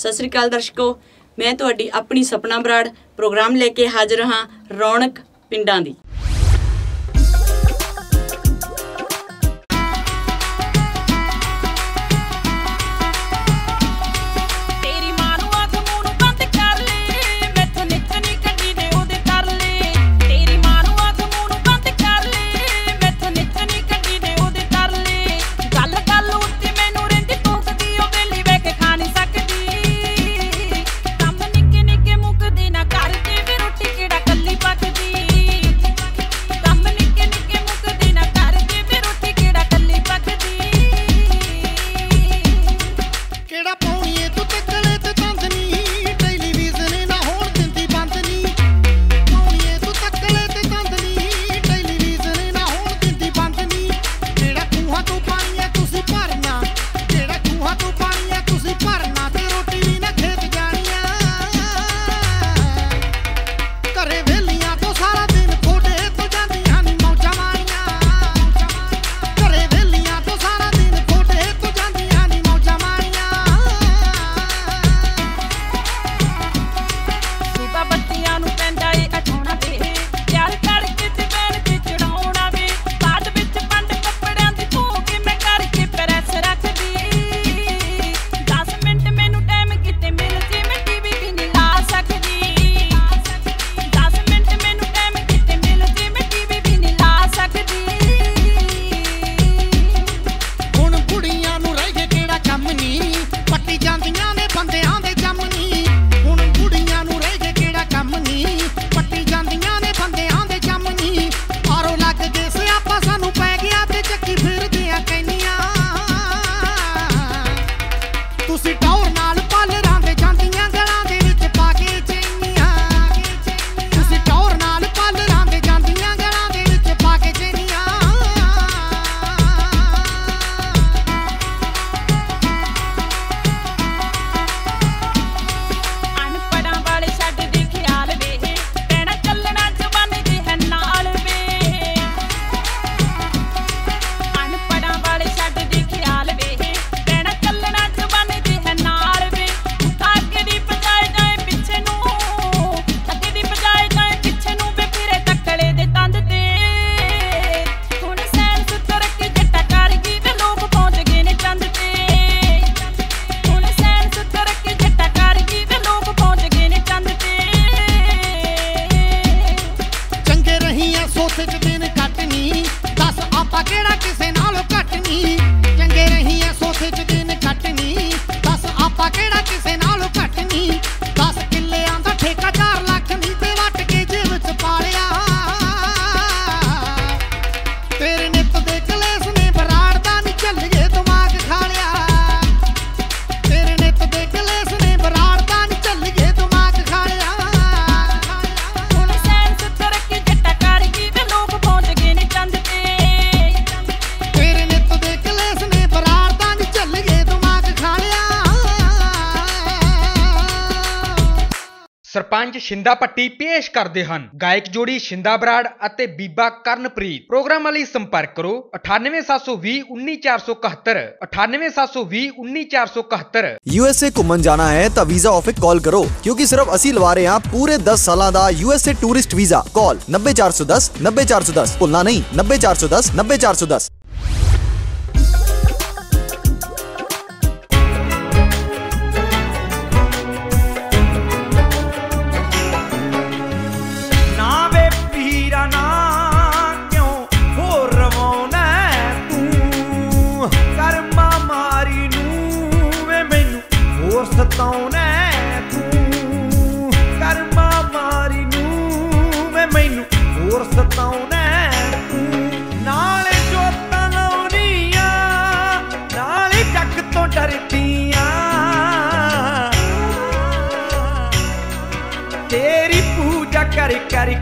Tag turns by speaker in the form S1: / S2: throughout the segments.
S1: ਸਤਿ ਸ੍ਰੀ ਅਕਾਲ ਦਰਸ਼ਕੋ, ਮੈਂ ਤੁਹਾਡੀ ਆਪਣੀ ਸਪਨਾ ਬਰਾੜ ਪ੍ਰੋਗਰਾਮ ਲੈ ਕੇ ਹਾਜ਼ਰ ਹਾਂ ਰੌਣਕ ਪਿੰਡਾਂ ਦੀ।
S2: Vaquera que se enoja.
S3: Sarpanch Shinda ਪੱਟੀ ਪੇਸ਼ ਕਰਦੇ ਹਨ। ਗਾਇਕ ਜੋੜੀ ਸ਼ਿੰਦਾ ਬਰਾੜ ਅਤੇ ਬੀਬਾ ਕਰਨਪ੍ਰੀਤ। ਪ੍ਰੋਗਰਾਮ ਲਈ ਸੰਪਰਕ ਕਰੋ 9872019471 9872019471
S4: ਯੂਐਸਏ ਘੁੰਮਣ ਜਾਣਾ ਹੈ ਤਾਂ ਵੀਜ਼ਾ ਆਫਿਸ ਕਾਲ ਕਰੋ, ਕਿਉਂਕਿ ਸਿਰਫ ਅਸੀਂ ਲਵਾ ਰਹੇ ਹਾਂ ਪੂਰੇ 10 ਸਾਲਾਂ ਦਾ ਯੂਐਸਏ ਟੂਰਿਸਟ ਵੀਜ਼ਾ। ਕਾਲ 90410 90410 ਭੁੱਲਣਾ ਨਹੀਂ 90410 90410
S5: ਨੈਣ ਤੂੰ। ਕਰਮਾ ਮਾਰੀ ਨੂੰ ਮੈਂ ਮੈਨੂੰ ਹੋਰ ਸਤਾਉਣਾ ਡਰਦੀਆਂ। ਤੇਰੀ ਪੂਜਾ ਕਰ ਕਰ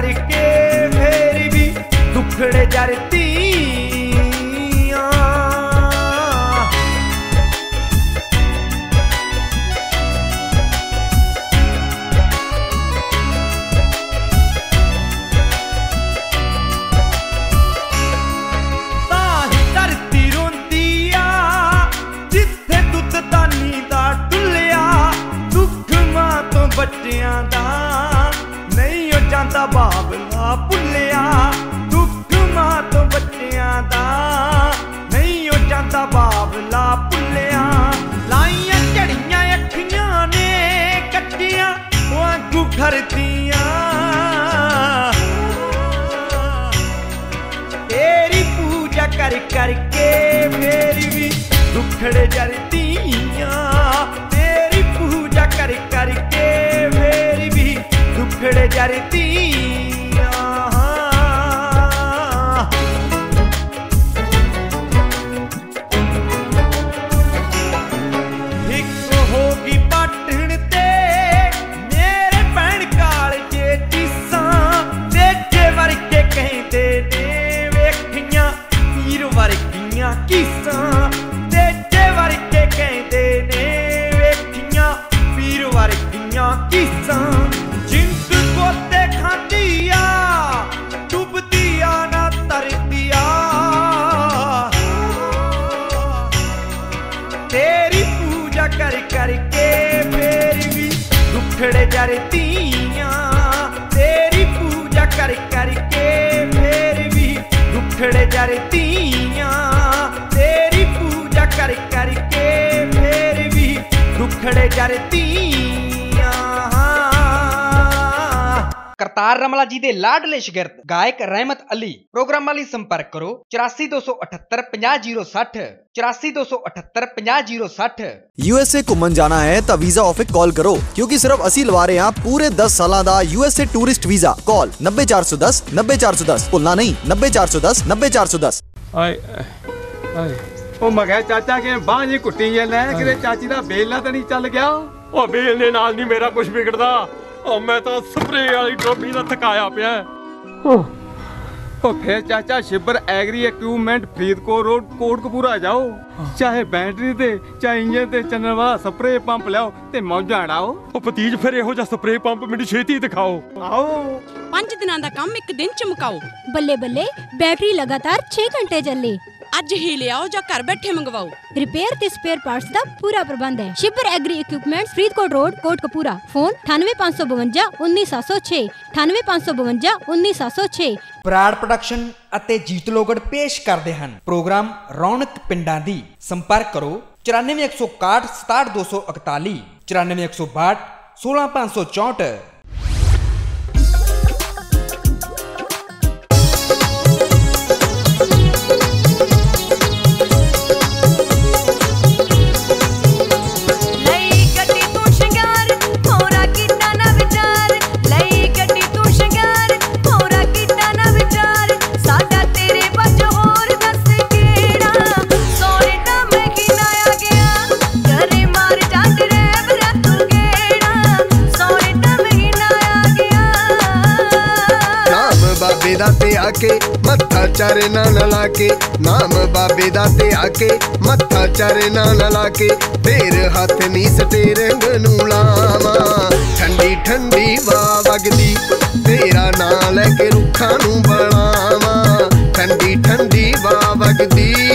S5: ਕਰਕੇ ਫੇਰ ਵੀ ਦੁੱਖੜੇ ਜਰਤੀਆਂ ਵਾਂਗੂ ਤੇਰੀ ਪੂਜਾ ਕਰ ਕਰਕੇ ਮੇਰੀ ਵੀ ਦੁੱਖੜੇ ਜਰਤੀਆਂ। ਤੇਰੀ ਪੂਜਾ ਕਰ ਕਰਕੇ ਮੇਰੀ ਵੀ ਦੁੱਖੜੇ ਜਰਤੀਆਂ ਕਰ। ਕਰਕੇ ਫੇਰ ਵੀ ਦੁੱਖੜੇ ਜਰਤੀਆਂ ਤੇਰੀ ਪੂਜਾ ਕਰ ਕਰਕੇ ਫੇਰ ਵੀ ਦੁੱਖੜੇ ਜਰਤੀਆਂ ਤੇਰੀ ਪੂਜਾ ਕਰ ਕਰਕੇ ਫੇਰ ਵੀ ਦੁੱਖੜੇ ਜਰਤੀਆਂ
S3: ਕਰਤਾਰ ਰਮਲਾ ਜੀ ਦੇ ਲਾਡਲੇ ਸ਼ਗਿਰਦ ਗਾਇਕ ਰਹਿਮਤ ਅਲੀ। ਪ੍ਰੋਗਰਾਮਾਂ ਲਈ ਸੰਪਰਕ ਕਰੋ 8428 50060 8428 50060
S4: ਯੂਐਸਏ ਘੁੰਮਣ ਜਾਣਾ ਹੈ ਤਾਂ ਵੀਜ਼ਾ ਆਫਿਸ ਕਾਲ ਕਰੋ ਕਿਉਂਕਿ ਸਿਰਫ ਅਸੀਂ ਲਵਾ ਰਹੇ ਹਾਂ ਪੂਰੇ 10 ਸਾਲਾਂ ਦਾ ਯੂਐਸਏ ਟੂਰਿਸਟ ਵੀਜ਼ਾ। ਕਾਲ 90410 90410 ਭੁੱਲਣਾ ਨਹੀਂ 90410 90410
S6: ਆਏ ਆਏ ਉਹ ਮੈਂ ਕਿਹਾ ਚਾਚਾ ਕਿ ਬਾਂਹ ਜੀ ਕੁੱਟੀ ਜਾਂਦਾ ਕਿਤੇ ਚਾਚੀ ਦਾ ਬੇਲਾ ਤਾਂ ਨਹੀਂ ਚੱਲ ਗਿਆ?
S7: ਉਹ ਬੇਲ ਦੇ ਨਾਲ ਨਹੀਂ ਮੇਰਾ ਕੁਝ ਵਿਗੜਦਾ। ਉਹ ਮੈਂ ਤਾਂ ਸਪਰੇਅ ਵਾਲੀ ਟੋਪੀ ਦਾ ਥਕਾਇਆ ਪਿਆ।
S6: ਉਹ ਫਿਰ ਚਾਚਾ Shibar agri equipment Faridkot road Kotkapura ਜਾਓ। ਚਾਹੇ ਬੈਟਰੀ ਤੇ ਚਾਹੇ ਇੰਜਨ ਤੇ ਚੱਲਣ ਵਾਲਾ ਸਪਰੇਅ ਪੰਪ ਲਿਆਓ ਤੇ ਮੌਜਾਂ
S7: ਉਹ ਭਤੀਜ ਫਿਰ ਇਹੋ ਜਿਹਾ ਸਪਰੇਅ ਪੰਪ ਮੈਨੂੰ ਛੇਤੀ ਦਿਖਾਓ।
S6: ਆਓ।
S1: ਪੰਜ ਦਿਨਾਂ ਦਾ ਕੰਮ ਇੱਕ ਦਿਨ ਚ ਮੁਕਾਓ
S8: ਬੱਲੇ ਬੱਲੇ ਬੈਟਰੀ ਲਗਾਤਾਰ 6 ਘੰਟੇ ਚੱਲੇ।
S1: ਅੱਜ ਹੀ ਲਿਆਓ ਜਾਂ ਘਰ ਬੈਠੇ ਮੰਗਵਾਓ।
S8: ਰਿਪੇਅਰ ਤੇ ਸਪੇਅਰ ਪਾਰਟਸ ਦਾ ਪੂਰਾ ਪ੍ਰਬੰਧ ਹੈ। Shibar agri equipments Faridkot road Kotkapura. Phone 98552 19706 98552 19706
S3: Brar production ਅਤੇ ਜੀਤ ਲੋਗੜ ਪੇਸ਼ ਕਰਦੇ ਹਨ। ਪ੍ਰੋਗਰਾਮ ਰੌਣਕ ਪਿੰਡਾਂ ਦੀ। ਸੰਪਰਕ ਕਰੋ 94161 67241 94162 16564
S9: ਦਾ ਤੇ ਆ
S10: ਕੇ ਮੱਥਾ ਚਾਰੇ ਨਾਲ ਲਾ ਕੇ ਨਾਮ ਬਾਬੇ ਦਾ ਤੇ ਆ ਕੇ ਮੱਥਾ ਚਾਰੇ ਨਾਲ ਲਾ ਕੇ ਫੇਰ ਹੱਥ ਨੀ ਸਟੇਰਿੰਗ ਨੂੰ ਲਾਵਾਂ। ਠੰਡੀ ਠੰਡੀ ਵਾ ਵਗਦੀ, ਤੇਰਾ ਨਾਂ ਲੈ ਕੇ ਰੁੱਖਾਂ ਨੂੰ ਬਣਾਵਾਂ। ਠੰਡੀ ਠੰਡੀ ਵਾ ਵਗਦੀ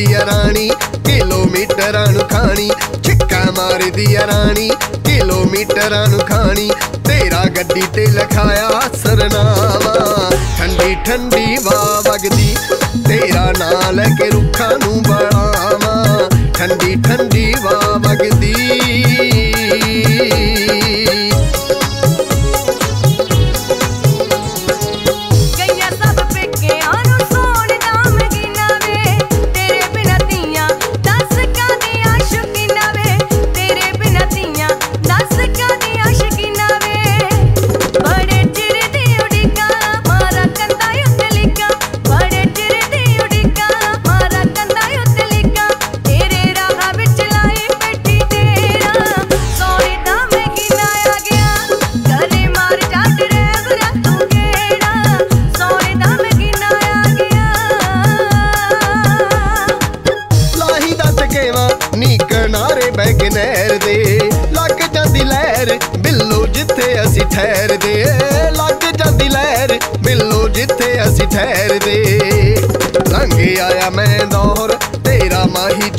S11: ਮਾਰਦੀ ਆ ਰਾਣੀ, ਕਿਲੋਮੀਟਰਾਂ ਨੂੰ ਖਾਣੀ, ਛਿੱਕਾ ਮਾਰਦੀ ਆ ਰਾਣੀ, ਕਿਲੋਮੀਟਰਾਂ ਨੂੰ ਖਾਣੀ, ਤੇਰਾ ਗੱਡੀ ਤੇ ਲਿਖਾਇਆ ਸਰਨਾਮਾ। ਠੰਡੀ ਠੰਡੀ ਵਾ ਵਗਦੀ, ਤੇਰਾ ਨਾਂ ਲੈ ਕੇ ਰੁੱਖਾਂ ਨੂੰ ਬੜਾਵਾਂ ਠੰਡੀ ਠੰਡੀ ਵਾ ਵਗਦੀ।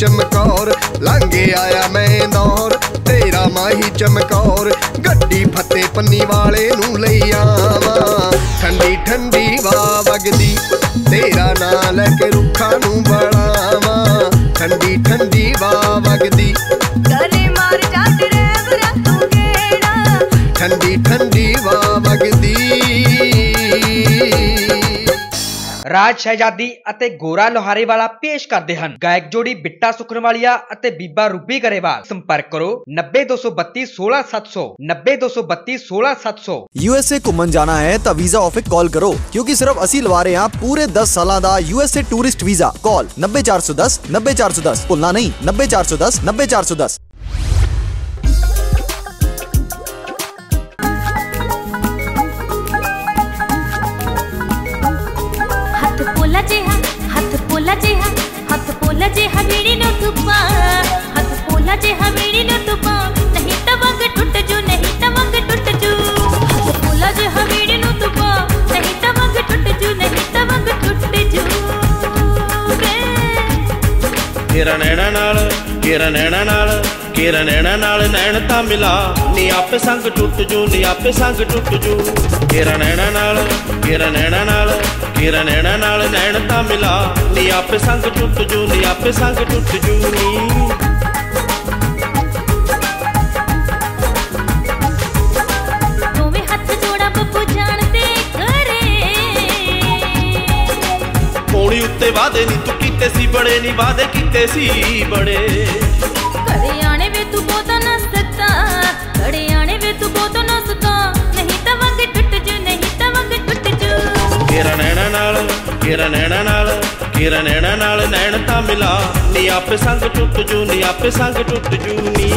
S11: ਚਮਕੌਰ, ਲੰਘੇ ਆਇਆ ਮੈਂ ਦੌਰ। ਤੇਰਾ ਮਾਹੀ ਚਮਕੌਰ, ਗੱਡੀ ਫੱਤੇ ਪੰਨੀ ਵਾਲੇ ਨੂੰ ਲਈ ਆਵਾਂ। ਠੰਡੀ ਠੰਡੀ ਵਾ ਵਗਦੀ, ਤੇਰਾ ਨਾਂ ਲੈ ਕੇ ਰੁੱਖਾਂ ਨੂੰ ਬੜਾਵਾਂ ਠੰਡੀ ਠੰਡੀ ਵਾ ਵਗਦੀ
S3: ਰਾਜ ਸ਼ਹਿਜ਼ਾਦੀ ਅਤੇ ਗੋਰਾ ਲੋਹਾਰੇ ਵਾਲਾ ਪੇਸ਼ ਕਰਦੇ ਹਨ। ਗਾਇਕ ਜੋੜੀ ਬਿੱਟਾ ਸੁਖਨਵਾਲੀਆ ਅਤੇ ਬੀਬਾ ਰੂਬੀ ਗਰੇਵਾਲ। ਸੰਪਰਕ ਕਰੋ 90232 16700 90232 16700
S4: ਯੂਐਸਏ ਘੁੰਮਣ ਜਾਣਾ ਹੈ ਤਾਂ ਵੀਜ਼ਾ ਆਫਿਸ ਕਾਲ ਕਰੋ, ਕਿਉਂਕਿ ਸਿਰਫ ਅਸੀਂ ਲਵਾ ਰਹੇ ਹਾਂ ਪੂਰੇ 10 ਸਾਲਾਂ ਦਾ ਯੂਐਸਏ ਟੂਰਿਸਟ ਵੀਜ਼ਾ। ਕਾਲ 90410 90410 ਭੁੱਲਣਾ ਨਹੀਂ 90410 90410
S12: ਹੱਥ ਪੋਲਾ ਜਿਹਾ, ਹੱਥ ਪੋਲਾ ਜਿਹਾ, ਹੱਥ ਪੋਲਾ ਜਿਹਾ ਵੀੜੀ ਨੂੰ ਤੂੰ ਪਾ ਹੱਥ ਪੋਲਾ ਜਿਹਾ ਵੀੜੀ ਨੂੰ ਤੂੰ ਪਾ ਨਹੀਂ ਤਾਂ ਵੰਗ ਟੁੱਟ ਜੂ, ਨਹੀਂ ਤਾਂ ਵੰਗ ਟੁੱਟ ਜੂ। ਹੱਥ ਪੋਲਾ ਜਿਹਾ ਵੀੜੀ ਨੂੰ ਤੂੰ ਪਾ ਨਹੀਂ ਤਾਂ ਵੰਗ ਟੁੱਟ ਜੂ, ਨਹੀਂ ਤਾਂ ਵੰਗ ਟੁੱਟ ਜੂ। ਵੇ।
S13: ਨੈਣਾ ਨਾਲ, ਕੇਰਾ ਨੈਣਾ ਨਾਲ, ਕੇਰਾ ਨੈਣਾ ਨਾਲ ਨੈਣ ਤਾਂ ਮਿਲਾ। ਨੀ ਆਪੇ ਸੰਗ ਟੁੱਟ ਜੂ, ਨੀ ਆਪੇ ਸੰਗ ਟੁੱਟ ਜੂ। ਕੇਰਾ ਨੈਣਾ ਨਾਲ, ਕੇਰਾ ਨੈਣਾ ਨਾਲ ਕੇਰਾ ਨੈਣਾ ਨਾਲ ਨੈਣ ਤਾਂ ਮਿਲਾ। ਨੀ ਆਪੇ ਸੰਗ ਟੁੱਟ ਜੂ ਨੀ ਆਪੇ ਸੰਗ ਟੁੱਟ ਜੂ। ਨੀ ਉੱਤੇ ਵਾਦੇ ਨੀ ਤੂੰ ਕੀਤੇ ਸੀ ਬੜੇ ਨੀ ਵਾਦੇ ਕੀਤੇ ਸੀ ਬੜੇ
S12: ਘਰੇ ਜੂ
S13: ਨੈਣਾ ਨਾਲ, ਕੇਰਾ ਨੈਣਾ ਨਾਲ, ਕੇਰਾ ਨੈਣਾ ਨਾਲ ਨੈਣ ਤਾਂ ਮਿਲਾ। ਨੀ ਆਪੇ ਸੰਗ ਟੁੱਟ ਜੂ, ਨੀ ਆਪੇ ਸੰਗ ਟੁੱਟ ਜੂ ਨੀ।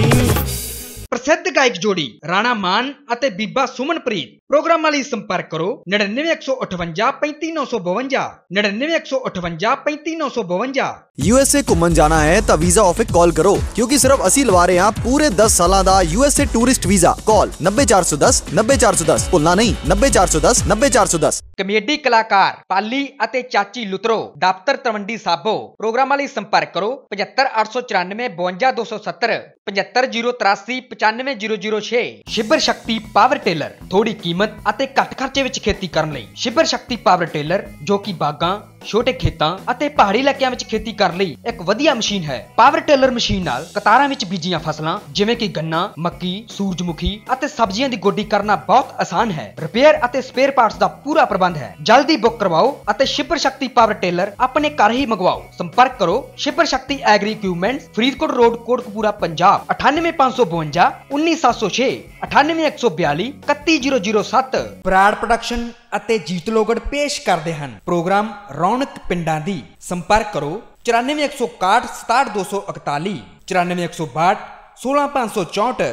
S3: ਪ੍ਰਸਿੱਧ ਗਾਇਕ ਜੋੜੀ ਰਾਣਾ ਮਾਨ ਅਤੇ ਬੀਬਾ ਸੁਮਨਪ੍ਰੀਤ। ਪ੍ਰੋਗਰਾਮਾਂ ਲਈ ਸੰਪਰਕ ਕਰੋ 99158 35952 99158 35952
S4: ਯੂਐਸਏ ਘੁੰਮਣ ਜਾਣਾ ਹੈ ਤਾਂ ਵੀਜ਼ਾ ਆਫਿਸ ਕਾਲ ਕਰੋ ਕਿਉਂਕਿ ਸਿਰਫ ਅਸੀਂ ਲਵਾ ਰਹੇ ਹਾਂ ਪੂਰੇ 10 ਸਾਲਾਂ ਦਾ ਯੂਐਸਏ ਟੂਰਿਸਟ ਵੀਜ਼ਾ ਕਾਲ 90410 90410 ਭੁੱਲਣਾ ਨਹੀਂ 90410 90410
S3: ਕਮੇਡੀ ਕਲਾਕਾਰ ਪਾਲੀ ਅਤੇ ਚਾਚੀ ਲੁਤਰੋ ਦਫ਼ਤਰ ਤਲਵੰਡੀ ਸਾਬੋ ਪ੍ਰੋਗਰਾਮਾਂ ਲਈ ਸੰਪਰਕ ਕਰੋ 75894 52270 75083 95006 ਸ਼ਿਬਰ ਸ਼ਕਤੀ ਪਾਵਰ ਟੇਲਰ ਥੋੜੀ ਕੀਮਤ ਅਤੇ ਘੱਟ ਖਰਚੇ ਵਿੱਚ ਖੇਤੀ ਕਰਨ ਲਈ। ਸ਼ਿਬਰ ਸ਼ਕਤੀ ਪਾਵਰ ਟੇਲਰ, ਜੋ ਕਿ ਬਾਗਾਂ, ਛੋਟੇ ਖੇਤਾਂ ਅਤੇ ਪਹਾੜੀ ਇਲਾਕਿਆਂ ਵਿੱਚ ਖੇਤੀ ਕਰਨ ਲਈ ਇੱਕ ਵਧੀਆ ਮਸ਼ੀਨ ਹੈ। ਪਾਵਰ ਟੇਲਰ ਮਸ਼ੀਨ ਨਾਲ ਕਤਾਰਾਂ ਵਿੱਚ ਬੀਜੀਆਂ ਫਸਲਾਂ, ਜਿਵੇਂ ਕਿ ਗੰਨਾ, ਮੱਕੀ, ਸੂਰਜਮੁਖੀ ਅਤੇ ਸਬਜ਼ੀਆਂ ਦੀ ਗੋਡੀ ਕਰਨਾ ਬਹੁਤ ਆਸਾਨ ਹੈ। ਰਿਪੇਅਰ ਅਤੇ ਸਪੇਅਰ ਪਾਰਟਸ ਦਾ ਪੂਰਾ ਪ੍ਰਬੰਧ ਹੈ। ਜਲਦੀ ਬੁੱਕ ਕਰਵਾਓ ਅਤੇ ਸ਼ਿਬਰ ਸ਼ਕਤੀ ਪਾਵਰ ਟੇਲਰ ਆਪਣੇ ਘਰ ਹੀ ਮੰਗਵਾਓ। ਸੰਪਰਕ ਕਰੋ Shibar Shakti agri equipments, Faridkot road, Kotkapura, Punjab 98552 19706 98142 31007 Brar production ਅਤੇ ਜੀਤ ਲੋਗੜ ਪੇਸ਼ ਕਰਦੇ ਹਨ। ਪ੍ਰੋਗਰਾਮ ਰੌਣਕ ਪਿੰਡਾਂ ਦੀ। ਸੰਪਰਕ ਕਰੋ 94161 67241 94162 16564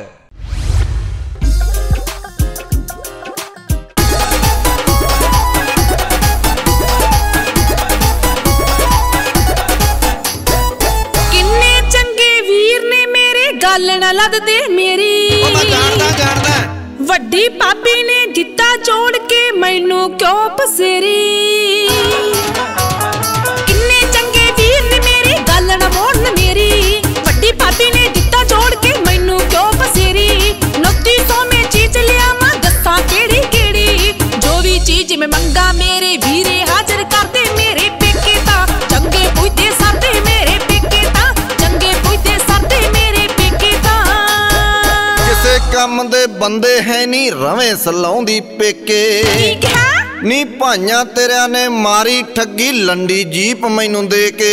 S12: ਕਿੰਨੇ ਚੰਗੇ ਵੀਰ ਨੇ ਮੇਰੇ ਗੱਲ ਨਾ ਲੱਦਦੇ ਮੇਰੀ।
S11: ਉਹ ਮੈਂ ਜਾਣਦਾ ਜਾਣਦਾ।
S12: ਵੱਡੀ ਭਾਬੀ ਨੇ ਦਿੱਤਾ ਜੋੜ ਕੇ ਮੈਨੂੰ ਕਿਉਂ ਪਸੇਰੀ?
S10: ਬੰਦੇ ਹੈ ਨਹੀਂ ਰਵੇਂ ਸਲਾਉਂਦੀ ਪੇਕੇ। ਨੀ ਭਾਈਆਂ ਤੇਰਿਆਂ ਨੇ ਮਾਰੀ ਠੱਗੀ ਲੰਡੀ ਜੀਪ ਮੈਨੂੰ ਦੇ ਕੇ।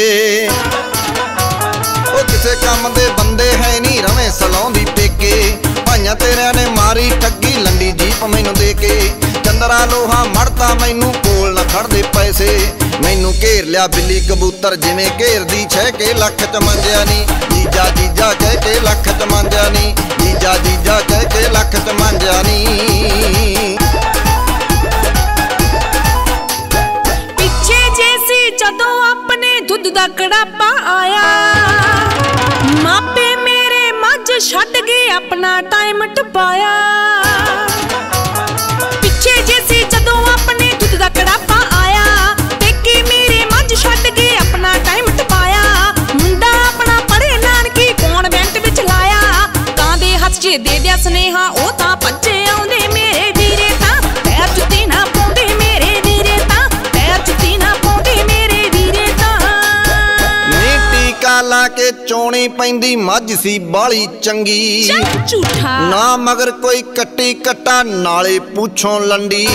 S10: ਉਹ ਕਿਸੇ ਕੰਮ ਦੇ ਬੰਦੇ ਹੈ ਨਹੀਂ ਰਵੇਂ ਸਲਾਉਂਦੀ ਪੇਕੇ। ਭਾਈਆਂ ਤੇਰਿਆਂ ਨੇ ਮਾਰੀ ਠੱਗੀ ਲੰਡੀ ਜੀਪ ਮੈਨੂੰ ਦੇ ਕੇ। ਚੰਦਰਾ ਲੋਹਾ ਮੜਦਾ ਮੈਨੂੰ ਕੋਲ ਨਾ ਖੜਦੇ ਪੈਸੇ। ਮੈਨੂੰ ਘੇਰ ਲਿਆ ਬਿੱਲੀ ਕਬੂਤਰ ਜਿਵੇਂ ਘੇਰਦੀ ਛੇ ਕੇ ਲੱਖ ਚ ਮੰਜਿਆ ਨਹੀਂ ਜੀਜਾ ਜੀਜਾ ਕੇ ਚੋਣੀ ਪੈਂਦੀ ਮੱਝ ਸੀ ਬਾਲੀ ਚੰਗੀ।
S9: ਝੂਠਾ।
S10: ਨਾ ਮਗਰ ਕੋਈ ਕੱਟੀ ਕੱਟਾ ਨਾਲੇ ਪੁੱਛੋਂ ਲੰਡੀ।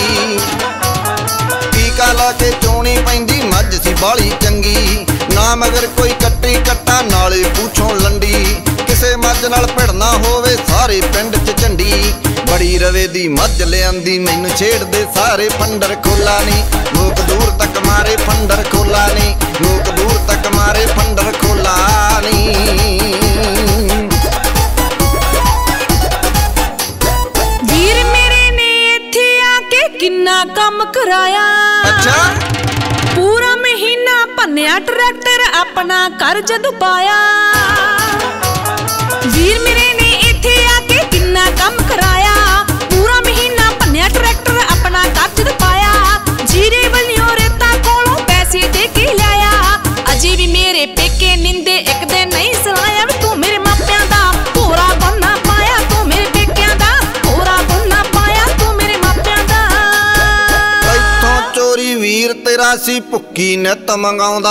S10: ਟੀਕਾ ਲਾ ਕੇ ਚੋਣੀ ਪੈਂਦੀ ਮੱਝ ਸੀ ਬਾਲੀ ਚੰਗੀ। ਨਾ ਮਗਰ ਕੋਈ ਕੱਟੀ ਕੱਟਾ ਨਾਲੇ ਪੁੱਛੋਂ ਲੰਡੀ। ਕਿਸੇ ਮੱਝ ਨਾਲ ਭਿੜਨਾ ਹੋਵੇ ਸਾਰੇ ਪਿੰਡ 'ਚ ਝੰਡੀ। ਬੜੀ ਰਵੇ ਦੀ ਮੱਝ ਲਿਆਂਦੀ ਮੈਨੂੰ ਛੇੜਦੇ ਸਾਰੇ ਫੰਡਰ ਖੋਲਾ ਨੀ। ਲੋਕ ਦੂਰ ਤੱਕ ਮਾਰੇ ਫੰਡਰ ਖੋਲਾ ਨੀ। ਲੋਕ ਦੂਰ ਤੱਕ ਮਾਰੇ ਫੰਡਰ ਖੋਲਾ ਨੀ।
S9: ਵੀਰ ਮੇਰੇ ਨੇ ਇੱਥੇ ਆ ਕੇ ਕਿੰਨਾ ਕੰਮ ਕਰਾਇਆ।
S10: ਅੱਛਾ।
S9: ਪੂਰਾ ਮਹੀਨਾ ਭੰਨਿਆ ਟਰੈਕਟਰ ਆਪਣਾ ਕਰਜ਼ ਦੁਪਾਇਆ ਵੀਰ ਮੇਰੇ ਨੇ
S10: ਸੀ ਭੁੱਕੀ ਨਿਤ ਮੰਗਾਉਂਦਾ।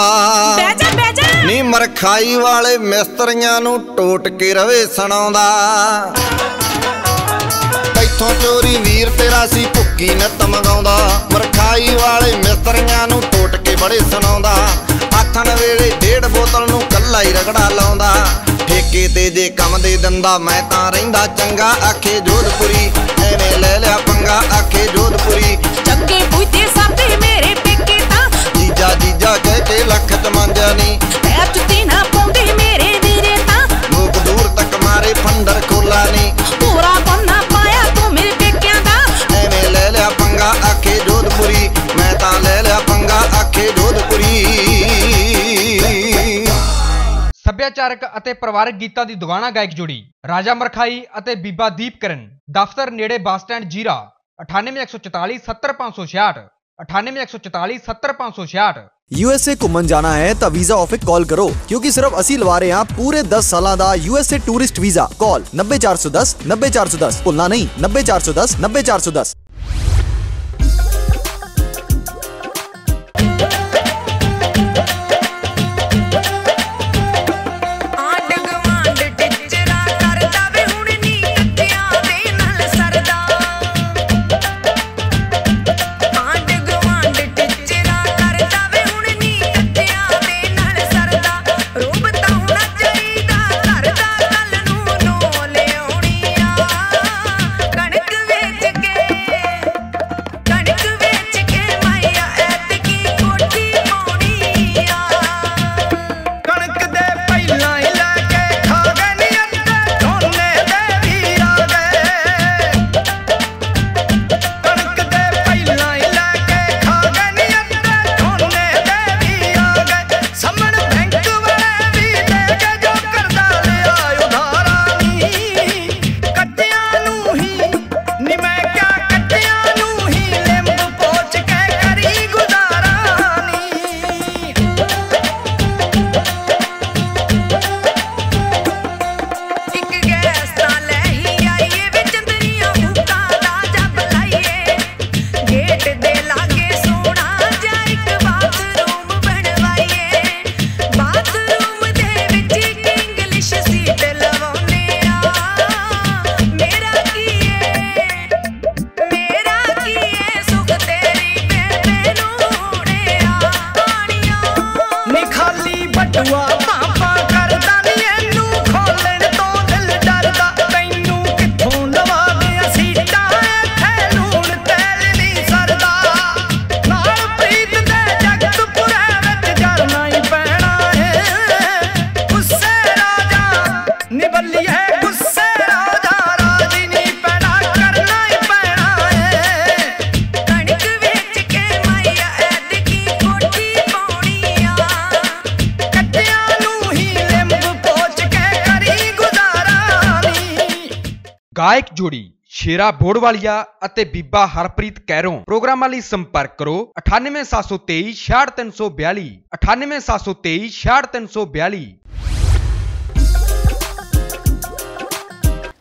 S9: ਬਹਿ ਜਾ ਬਹਿ ਜਾ।
S10: ਨੀ ਮਰਖਾਈ ਵਾਲੇ ਮਿਸਤਰੀਆਂ ਨੂੰ ਟੋਟ ਕੇ ਰਵੇ ਸੁਣਾਉਂਦਾ। ਇੱਥੋਂ ਚੋਰੀ ਵੀਰ ਤੇਰਾ ਸੀ ਭੁੱਕੀ ਨਿਤ ਮੰਗਾਉਂਦਾ। ਮਰਖਾਈ ਵਾਲੇ ਮਿਸਤਰੀਆਂ ਨੂੰ ਟੋਟ ਕੇ ਬੜੇ ਸੁਣਾਉਂਦਾ। ਆਥਣ ਵੇਲੇ ਡੇਢ ਬੋਤਲ ਨੂੰ ਕੱਲਾ ਹੀ ਰਗੜਾ ਲਾਉਂਦਾ। ਠੇਕੇ ਤੇ ਜੇ ਕੰਮ ਦੇ ਦੰਦਾ ਮੈਂ ਤਾਂ ਰਹਿੰਦਾ ਚੰਗਾ। ਆਖੇ ਜੋਧਪੁਰੀ ਐਵੇਂ ਲੈ ਲਿਆ ਪੰਗਾ। ਆਖੇ ਜੋਧਪੁਰੀ ਜੀਜਾ ਜੀਜਾ ਕਹਿ ਕੇ ਲੱਖ ਚ ਮੰਜਿਆ ਨੀ।
S9: ਪੈਰ ਜੁੱਤੀ ਨਾ ਪਾਉਂਦੇ ਮੇਰੇ ਵੀਰੇ ਤਾਂ।
S10: ਲੋਕ ਦੂਰ ਤੱਕ ਮਾਰੇ ਫੰਡਰ ਖੋਲਾ ਨੀ।
S9: ਪੂਰਾ ਬੰਨਾ ਪਾਇਆ ਤੂੰ ਮੇਰੇ ਪੇਕਿਆਂ ਦਾ।
S10: ਐਵੇਂ ਲੈ ਲਿਆ ਪੰਗਾ ਆਖੇ ਜੋਧਪੁਰੀ ਮੈਂ ਤਾਂ ਲੈ ਲਿਆ ਪੰਗਾ ਆਖੇ ਜੋਧਪੁਰੀ।
S3: ਸੱਭਿਆਚਾਰਕ ਅਤੇ ਪਰਿਵਾਰਕ ਗੀਤਾਂ ਦੀ ਦੁਗਾਣਾ ਗਾਇਕ ਜੋੜੀ ਰਾਜਾ ਮਰਖਾਈ ਅਤੇ ਬੀਬਾ ਦੀਪਕਰਨ ਦਫ਼ਤਰ ਨੇੜੇ ਬੱਸ ਸਟੈਂਡ ਜੀਰਾ 98144 70566 98144 70566
S4: ਯੂਐਸਏ ਘੁੰਮਣ ਜਾਣਾ ਹੈ ਤਾਂ ਵੀਜ਼ਾ ਆਫਿਸ ਕਾਲ ਕਰੋ, ਕਿਉਂਕਿ ਸਿਰਫ ਅਸੀਂ ਲਵਾ ਰਹੇ ਹਾਂ ਪੂਰੇ 10 ਸਾਲਾਂ ਦਾ ਯੂਐਸਏ ਟੂਰਿਸਟ ਵੀਜ਼ਾ। ਕਾਲ 90410 90410 ਭੁੱਲਣਾ ਨਹੀਂ 90410 90410
S3: ਜੋੜੀ, ਸ਼ੇਰਾ ਬੋੜਵਾਲੀਆ ਅਤੇ ਬੀਬਾ ਹਰਪ੍ਰੀਤ ਕੈਰੋਂ। ਪ੍ਰੋਗਰਾਮਾਂ ਲਈ ਸੰਪਰਕ ਕਰੋ 98723 66342 98723 66342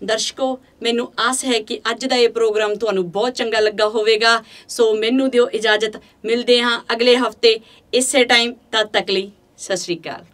S14: ਦਰਸ਼ਕੋ, ਮੈਨੂੰ ਆਸ ਹੈ ਕਿ ਅੱਜ ਦਾ ਇਹ ਪ੍ਰੋਗਰਾਮ ਤੁਹਾਨੂੰ ਬਹੁਤ ਚੰਗਾ ਲੱਗਾ ਹੋਵੇਗਾ। ਸੋ ਮੈਨੂੰ ਦਿਓ ਇਜਾਜ਼ਤ, ਮਿਲਦੇ ਹਾਂ ਅਗਲੇ ਹਫ਼ਤੇ। ਇਸੇ ਟਾਈਮ ਤਦ ਤੱਕ ਲਈ ਸਤਿ ਸ਼੍ਰੀ ਅਕਾਲ।